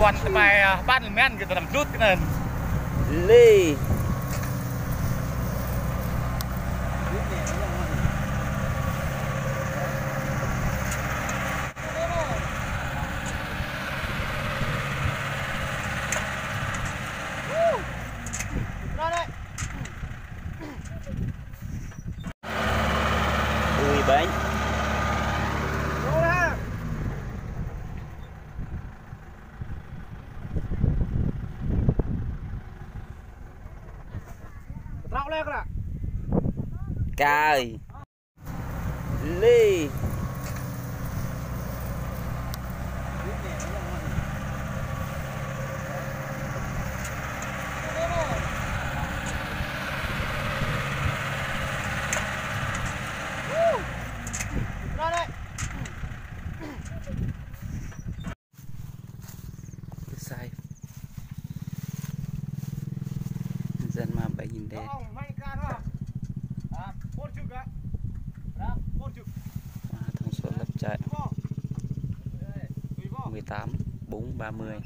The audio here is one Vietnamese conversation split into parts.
quan tới sampai ban men kita dalam dut kena. Lei. Ui bánh cài. Ly sai. dân mà bay nhìn đẹp thông số lập chạy 18 4 30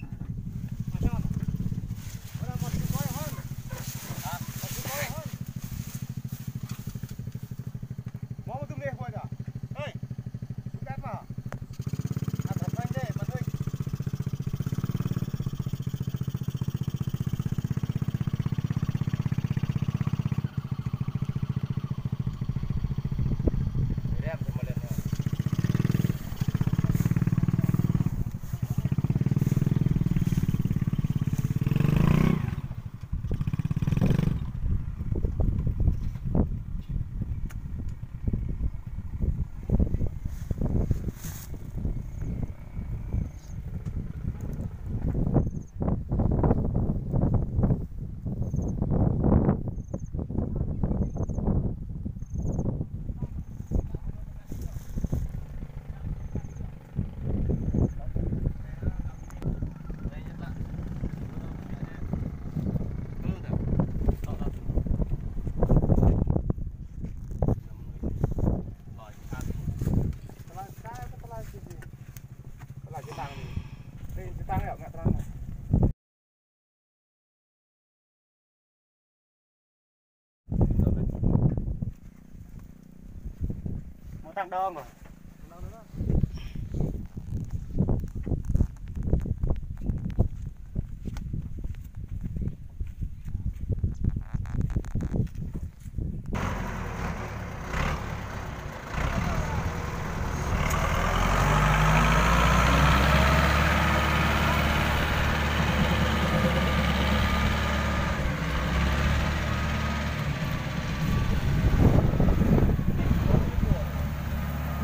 tăng ở ngã tăng đo mà.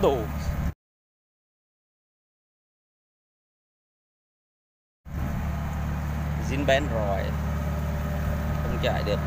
tù. Dính bén rồi. Không chạy được.